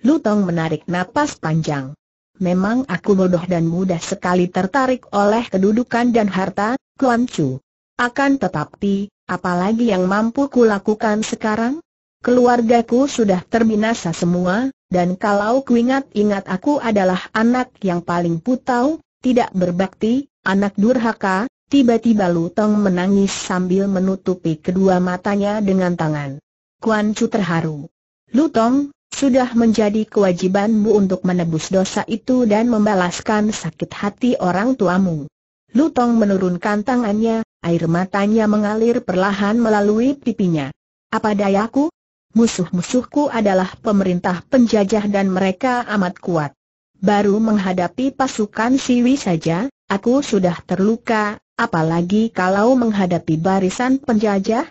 Lutong menarik napas panjang. Memang aku bodoh dan mudah sekali tertarik oleh kedudukan dan harta, Kuan Chu. Akan tetapi, apalagi yang mampu kulakukan sekarang? Keluargaku sudah terbinasa semua, dan kalau kuingat-ingat aku adalah anak yang paling putau, tidak berbakti, anak durhaka, tiba-tiba Lutong menangis sambil menutupi kedua matanya dengan tangan. Kuan Chu terharu. Lutong, sudah menjadi kewajibanmu untuk menebus dosa itu dan membalaskan sakit hati orang tuamu. Lutong menurunkan tangannya, air matanya mengalir perlahan melalui pipinya. Apa dayaku? Musuh-musuhku adalah pemerintah penjajah dan mereka amat kuat. Baru menghadapi pasukan Siwi saja, aku sudah terluka, apalagi kalau menghadapi barisan penjajah?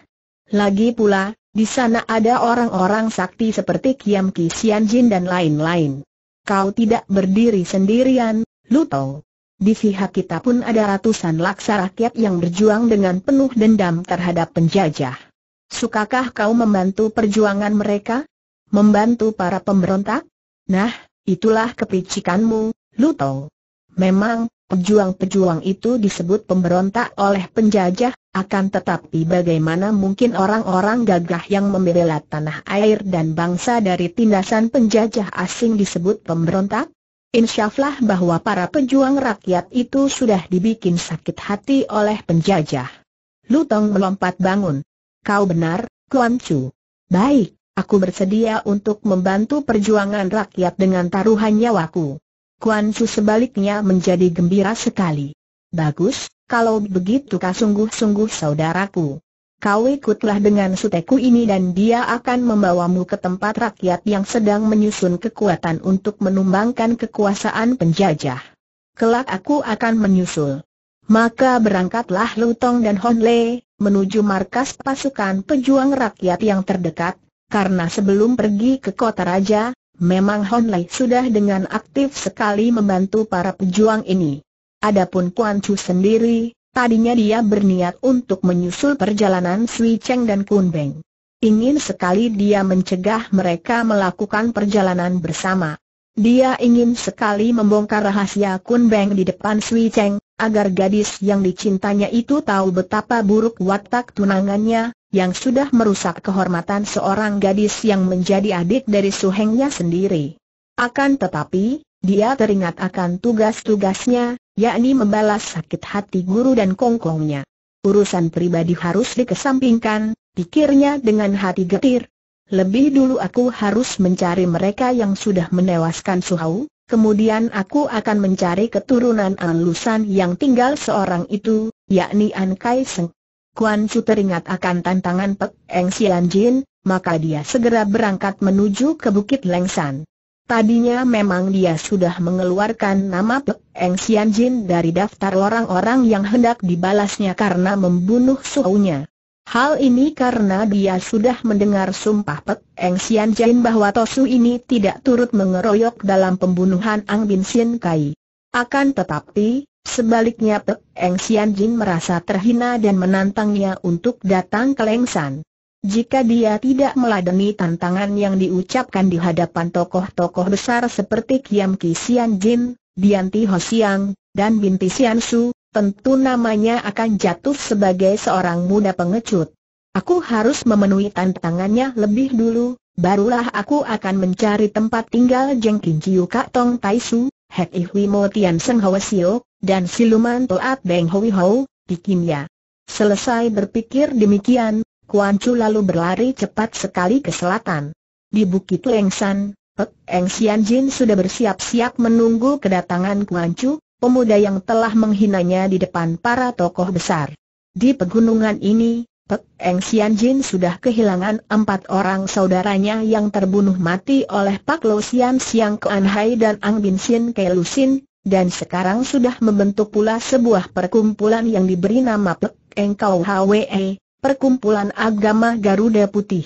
Lagi pula, di sana ada orang-orang sakti seperti Kiam Ki Jin dan lain-lain. Kau tidak berdiri sendirian, Luto. Di pihak kita pun ada ratusan laksa rakyat yang berjuang dengan penuh dendam terhadap penjajah. Sukakah kau membantu perjuangan mereka? Membantu para pemberontak? Nah, itulah kepicikanmu, Luto. Memang, pejuang-pejuang itu disebut pemberontak oleh penjajah, akan tetapi bagaimana mungkin orang-orang gagah yang membela tanah air dan bangsa dari tindasan penjajah asing disebut pemberontak? Insyaflah bahwa para pejuang rakyat itu sudah dibikin sakit hati oleh penjajah. Lutong melompat bangun. Kau benar, Kuan Chu. Baik, aku bersedia untuk membantu perjuangan rakyat dengan taruhan nyawaku. Kuan Chu sebaliknya menjadi gembira sekali. Bagus, kalau begitu kau sungguh-sungguh saudaraku. Kau ikutlah dengan suteku ini dan dia akan membawamu ke tempat rakyat yang sedang menyusun kekuatan untuk menumbangkan kekuasaan penjajah. Kelak aku akan menyusul. Maka berangkatlah Lutong dan Hon Le, menuju markas pasukan pejuang rakyat yang terdekat, karena sebelum pergi ke kota raja, memang Hon Lei sudah dengan aktif sekali membantu para pejuang ini. Adapun Kuan Chu sendiri, tadinya dia berniat untuk menyusul perjalanan Sui Cheng dan Kun Beng. Ingin sekali dia mencegah mereka melakukan perjalanan bersama. Dia ingin sekali membongkar rahasia Kun Beng di depan Sui Cheng, agar gadis yang dicintanya itu tahu betapa buruk watak tunangannya, yang sudah merusak kehormatan seorang gadis yang menjadi adik dari suhengnya sendiri. Akan tetapi, dia teringat akan tugas-tugasnya, yakni membalas sakit hati guru dan kongkongnya. Urusan pribadi harus dikesampingkan, pikirnya dengan hati getir. Lebih dulu aku harus mencari mereka yang sudah menewaskan Suhau, Kemudian aku akan mencari keturunan An Lusan yang tinggal seorang itu, yakni An Kai Seng. Kuan Chu teringat akan tantangan Pek Eng Sian Jin, maka dia segera berangkat menuju ke Bukit Lengsan. Tadinya memang dia sudah mengeluarkan nama Pek Eng Sian Jin dari daftar orang-orang yang hendak dibalasnya karena membunuh suhunya. Hal ini karena dia sudah mendengar sumpah Pek Eng Sian Jain bahwa Tosu ini tidak turut mengeroyok dalam pembunuhan Ang Bin Sin Kai. Akan tetapi, sebaliknya Pek Eng Sian Jin merasa terhina dan menantangnya untuk datang ke Lengsan. Jika dia tidak meladeni tantangan yang diucapkan di hadapan tokoh-tokoh besar seperti Kiam Ki Sian Jin, Dianti Ho Siang, dan Binti Sian Su, tentu namanya akan jatuh sebagai seorang muda pengecut. Aku harus memenuhi tantangannya lebih dulu, barulah aku akan mencari tempat tinggal Jeng Kin Jiu Kak Tong Tai Su, Hek Ihwi Mo Tian Seng Hoa Sio, dan Siluman Toat Beng Hui Ho, di Kimya. Selesai berpikir demikian, Kuan Chu lalu berlari cepat sekali ke selatan. Di Bukit Lengsan, Pek Eng Sian Jin sudah bersiap-siap menunggu kedatangan Kuan Chu, pemuda yang telah menghinanya di depan para tokoh besar. Di pegunungan ini, Pek Eng Sian Jin sudah kehilangan empat orang saudaranya yang terbunuh mati oleh Pak Lo Sian Siang Kean Hai dan Ang Bin Sin Ke Lusin, dan sekarang sudah membentuk pula sebuah perkumpulan yang diberi nama Pek Eng Kau Hwe, Perkumpulan Agama Garuda Putih.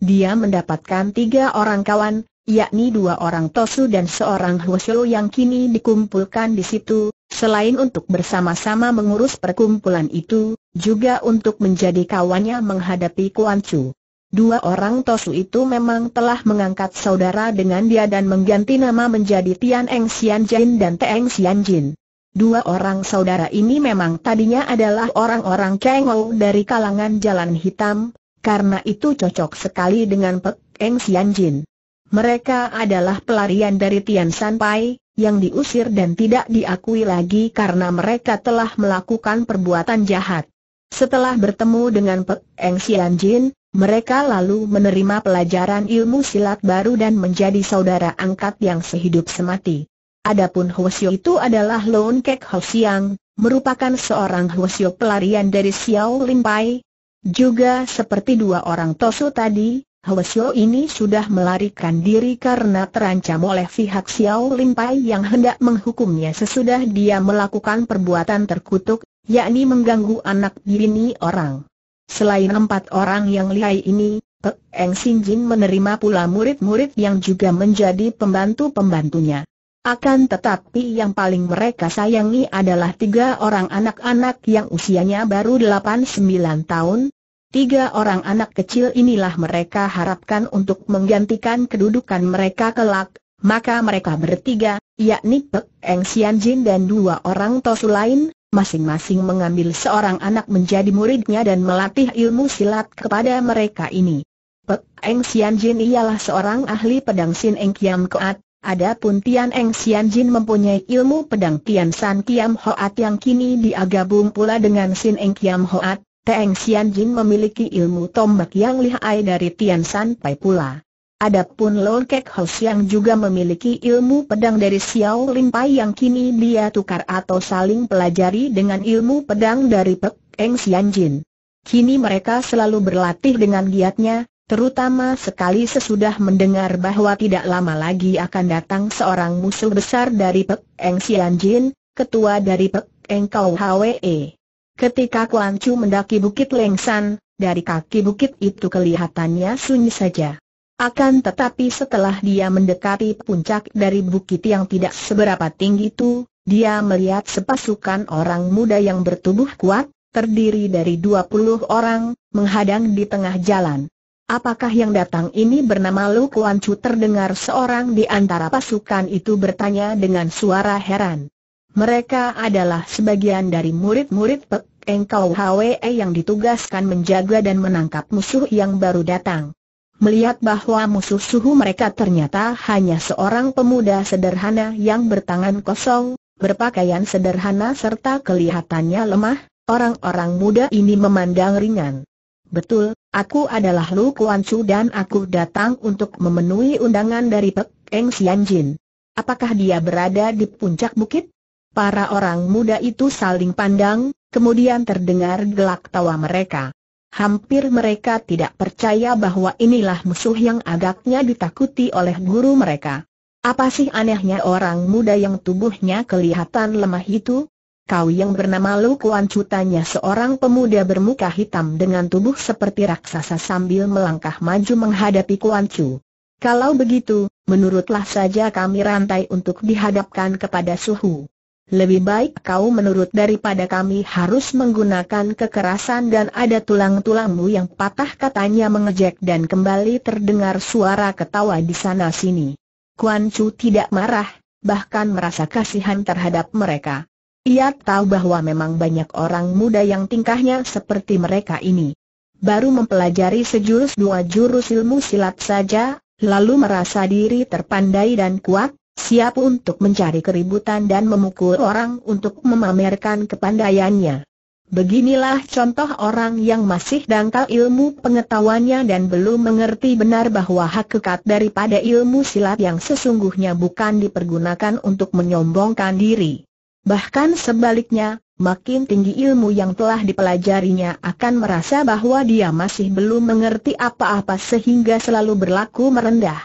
Dia mendapatkan tiga orang kawan, yakni dua orang Tosu dan seorang Hwasyo yang kini dikumpulkan di situ, selain untuk bersama-sama mengurus perkumpulan itu, juga untuk menjadi kawannya menghadapi Kuan Chu. Dua orang Tosu itu memang telah mengangkat saudara dengan dia dan mengganti nama menjadi Tian Eng Sian Jin dan Eng Sian Jin. Dua orang saudara ini memang tadinya adalah orang-orang Kengou dari kalangan Jalan Hitam, karena itu cocok sekali dengan Pek Eng Sian Jin. Mereka adalah pelarian dari Tian San Pai, yang diusir dan tidak diakui lagi karena mereka telah melakukan perbuatan jahat. Setelah bertemu dengan Pek Eng Sian Jin, mereka lalu menerima pelajaran ilmu silat baru dan menjadi saudara angkat yang sehidup semati. Adapun Hwasyo itu adalah Lon Kek Hosiang, merupakan seorang Hwasyo pelarian dari Xiao Lin Pai. Juga seperti dua orang Tosu tadi, Hwasyo ini sudah melarikan diri karena terancam oleh pihak Xiao Lin Pai yang hendak menghukumnya sesudah dia melakukan perbuatan terkutuk, yakni mengganggu anak bini orang. Selain empat orang yang lihai ini, Pek Eng Jin menerima pula murid-murid yang juga menjadi pembantu-pembantunya. Akan tetapi yang paling mereka sayangi adalah tiga orang anak-anak yang usianya baru 8-9 tahun. Tiga orang anak kecil inilah mereka harapkan untuk menggantikan kedudukan mereka kelak, maka mereka bertiga, yakni Pek Eng Sian Jin dan dua orang tosu lain, masing-masing mengambil seorang anak menjadi muridnya dan melatih ilmu silat kepada mereka ini. Pek Eng Sian Jin ialah seorang ahli pedang Sin Eng Kiam Koat, adapun Tian Eng Sian Jin mempunyai ilmu pedang Tian San Kiam Hoat yang kini diagabung pula dengan Sin Eng Kiam Hoat, Eng Sian Jin memiliki ilmu tombak yang lihai dari Tian San Pai pula. Adapun Lon Kek Hos yang juga memiliki ilmu pedang dari Xiao Lim Pai yang kini dia tukar atau saling pelajari dengan ilmu pedang dari Pek Eng Sian Jin. Kini mereka selalu berlatih dengan giatnya, terutama sekali sesudah mendengar bahwa tidak lama lagi akan datang seorang musuh besar dari Pek Eng Sian Jin, ketua dari Pek Eng Kau Hwe. Ketika Kuan Chu mendaki Bukit Lengsan, dari kaki bukit itu kelihatannya sunyi saja. Akan tetapi setelah dia mendekati puncak dari bukit yang tidak seberapa tinggi itu, dia melihat sepasukan orang muda yang bertubuh kuat, terdiri dari 20 orang, menghadang di tengah jalan. Apakah yang datang ini bernama Lu Kuan Chu terdengar seorang di antara pasukan itu bertanya dengan suara heran. Mereka adalah sebagian dari murid-murid Pek Engkau Hwe yang ditugaskan menjaga dan menangkap musuh yang baru datang. Melihat bahwa musuh suhu mereka ternyata hanya seorang pemuda sederhana yang bertangan kosong, berpakaian sederhana serta kelihatannya lemah, orang-orang muda ini memandang ringan. Betul, aku adalah Lu Kuan Chu dan aku datang untuk memenuhi undangan dari Pek Eng Sian Jin. Apakah dia berada di puncak bukit? Para orang muda itu saling pandang, kemudian terdengar gelak tawa mereka. Hampir mereka tidak percaya bahwa inilah musuh yang agaknya ditakuti oleh guru mereka. Apa sih anehnya orang muda yang tubuhnya kelihatan lemah itu? Kau yang bernama Lu Kuan tanya seorang pemuda bermuka hitam dengan tubuh seperti raksasa sambil melangkah maju menghadapi Kuan Chu. Kalau begitu, menurutlah saja kami rantai untuk dihadapkan kepada suhu. Lebih baik kau menurut daripada kami harus menggunakan kekerasan dan ada tulang-tulangmu yang patah katanya mengejek dan kembali terdengar suara ketawa di sana sini. Kuan Chu tidak marah, bahkan merasa kasihan terhadap mereka. Ia tahu bahwa memang banyak orang muda yang tingkahnya seperti mereka ini. Baru mempelajari sejurus dua jurus ilmu silat saja, lalu merasa diri terpandai dan kuat, siap untuk mencari keributan dan memukul orang untuk memamerkan kepandaiannya. Beginilah contoh orang yang masih dangkal ilmu pengetahuannya dan belum mengerti benar bahwa hakikat daripada ilmu silat yang sesungguhnya bukan dipergunakan untuk menyombongkan diri. Bahkan sebaliknya, makin tinggi ilmu yang telah dipelajarinya akan merasa bahwa dia masih belum mengerti apa-apa sehingga selalu berlaku merendah.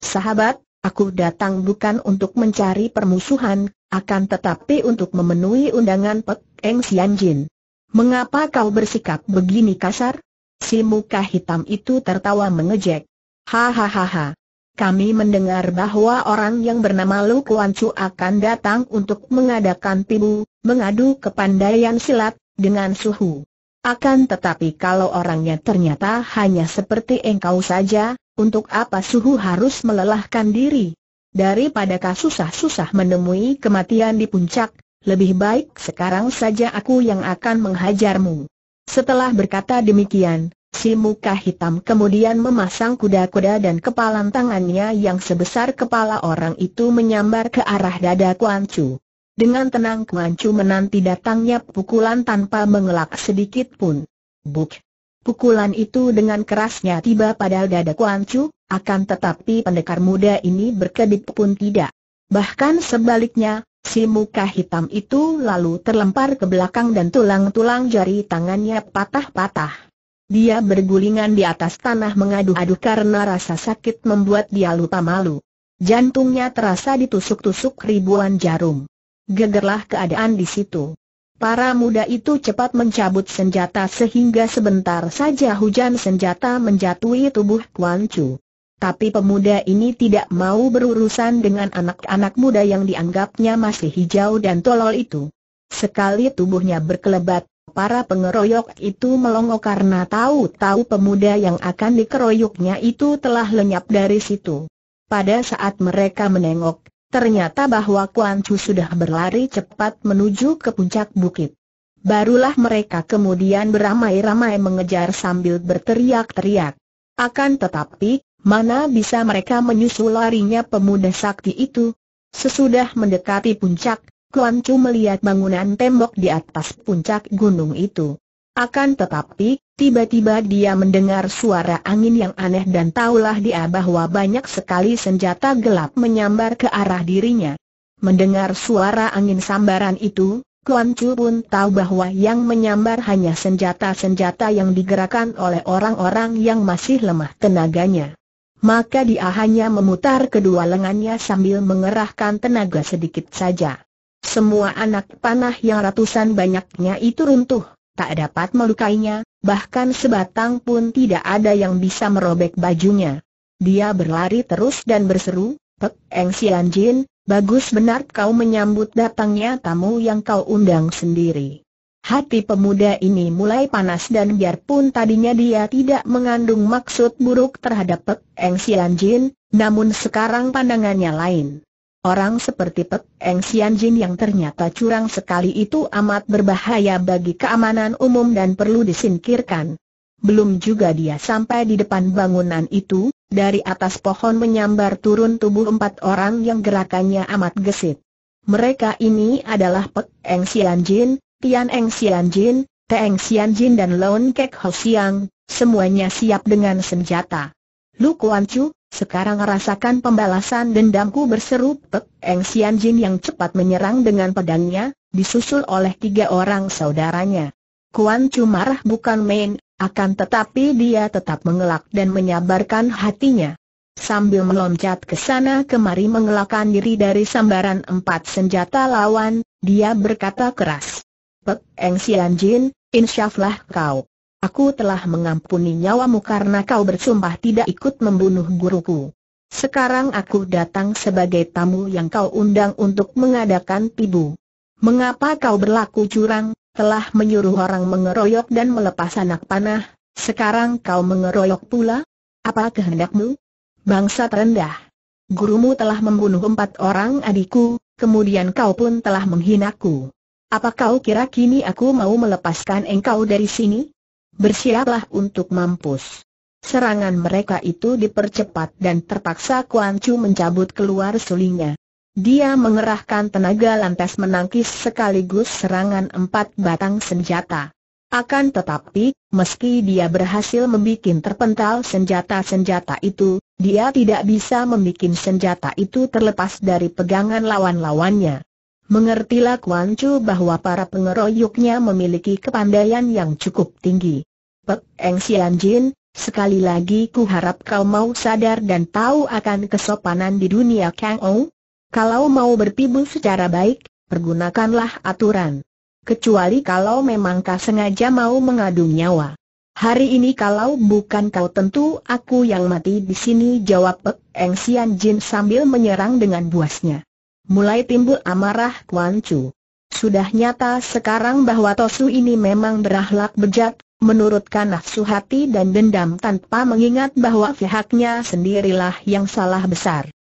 Sahabat, Aku datang bukan untuk mencari permusuhan, akan tetapi untuk memenuhi undangan Pek Eng Sian Jin. Mengapa kau bersikap begini kasar? Si muka hitam itu tertawa mengejek. Hahaha. Kami mendengar bahwa orang yang bernama Lu Kuan Chu akan datang untuk mengadakan tibu, mengadu kepandaian silat, dengan suhu. Akan tetapi kalau orangnya ternyata hanya seperti engkau saja, untuk apa suhu harus melelahkan diri? Daripada kasusah-susah menemui kematian di puncak, lebih baik sekarang saja aku yang akan menghajarmu. Setelah berkata demikian, Si muka hitam kemudian memasang kuda-kuda dan kepalan tangannya yang sebesar kepala orang itu menyambar ke arah dada Kuan Chu. Dengan tenang Kuan Chu menanti datangnya pukulan tanpa mengelak sedikit pun. Buk! Pukulan itu dengan kerasnya tiba pada dada Kuan Chu, akan tetapi pendekar muda ini berkedip pun tidak. Bahkan sebaliknya, si muka hitam itu lalu terlempar ke belakang dan tulang-tulang jari tangannya patah-patah. Dia bergulingan di atas tanah mengadu-adu karena rasa sakit membuat dia lupa malu. Jantungnya terasa ditusuk-tusuk ribuan jarum. Gegerlah keadaan di situ. Para muda itu cepat mencabut senjata sehingga sebentar saja hujan senjata menjatuhi tubuh Kuan Chu. Tapi pemuda ini tidak mau berurusan dengan anak-anak muda yang dianggapnya masih hijau dan tolol itu. Sekali tubuhnya berkelebat, para pengeroyok itu melongo karena tahu-tahu pemuda yang akan dikeroyoknya itu telah lenyap dari situ. Pada saat mereka menengok, ternyata bahwa Kuan Chu sudah berlari cepat menuju ke puncak bukit. Barulah mereka kemudian beramai-ramai mengejar sambil berteriak-teriak. Akan tetapi, mana bisa mereka menyusul larinya pemuda sakti itu? Sesudah mendekati puncak, Kuan Chu melihat bangunan tembok di atas puncak gunung itu. Akan tetapi, tiba-tiba dia mendengar suara angin yang aneh dan tahulah dia bahwa banyak sekali senjata gelap menyambar ke arah dirinya. Mendengar suara angin sambaran itu, Kuan Chu pun tahu bahwa yang menyambar hanya senjata-senjata yang digerakkan oleh orang-orang yang masih lemah tenaganya. Maka dia hanya memutar kedua lengannya sambil mengerahkan tenaga sedikit saja. Semua anak panah yang ratusan banyaknya itu runtuh, tak dapat melukainya, bahkan sebatang pun tidak ada yang bisa merobek bajunya. Dia berlari terus dan berseru, Pek Eng Sian Jin, bagus benar kau menyambut datangnya tamu yang kau undang sendiri. Hati pemuda ini mulai panas dan biarpun tadinya dia tidak mengandung maksud buruk terhadap Pek Eng Sian Jin, namun sekarang pandangannya lain. Orang seperti Pek Eng Sian Jin yang ternyata curang sekali itu amat berbahaya bagi keamanan umum dan perlu disingkirkan. Belum juga dia sampai di depan bangunan itu, dari atas pohon menyambar turun tubuh empat orang yang gerakannya amat gesit. Mereka ini adalah Pek Eng Sian Jin, Tian Eng Sian Jin, Te Eng Sian Jin dan Lon Kek Ho Siang, semuanya siap dengan senjata. Lu Kuan Chu, sekarang rasakan pembalasan dendamku berseru Pek Eng Sian Jin yang cepat menyerang dengan pedangnya, disusul oleh tiga orang saudaranya. Kuan Chu marah bukan main, akan tetapi dia tetap mengelak dan menyabarkan hatinya. Sambil meloncat ke sana kemari mengelakkan diri dari sambaran empat senjata lawan, dia berkata keras. Pek Eng Sian Jin, insyaflah kau. Aku telah mengampuni nyawamu karena kau bersumpah tidak ikut membunuh guruku. Sekarang aku datang sebagai tamu yang kau undang untuk mengadakan pibu. Mengapa kau berlaku curang, telah menyuruh orang mengeroyok dan melepas anak panah, sekarang kau mengeroyok pula? Apa kehendakmu? Bangsa terendah. Gurumu telah membunuh empat orang adikku, kemudian kau pun telah menghinaku. Apa kau kira kini aku mau melepaskan engkau dari sini? Bersiaplah untuk mampus. Serangan mereka itu dipercepat dan terpaksa Kuan Chu mencabut keluar sulingnya. Dia mengerahkan tenaga lantas menangkis sekaligus serangan empat batang senjata. Akan tetapi, meski dia berhasil membuat terpental senjata-senjata itu, dia tidak bisa membuat senjata itu terlepas dari pegangan lawan-lawannya. Mengertilah Kuan Chu bahwa para pengeroyoknya memiliki kepandaian yang cukup tinggi. Pek Eng Sian Jin, sekali lagi ku harap kau mau sadar dan tahu akan kesopanan di dunia Kang Ou. Kalau mau berpibu secara baik, pergunakanlah aturan. Kecuali kalau memang kau sengaja mau mengadu nyawa. Hari ini kalau bukan kau tentu aku yang mati di sini jawab Pek Eng Sian Jin sambil menyerang dengan buasnya. Mulai timbul amarah Kuan Chu. Sudah nyata sekarang bahwa Tosu ini memang berakhlak bejat, menurutkan nafsu hati dan dendam tanpa mengingat bahwa pihaknya sendirilah yang salah besar.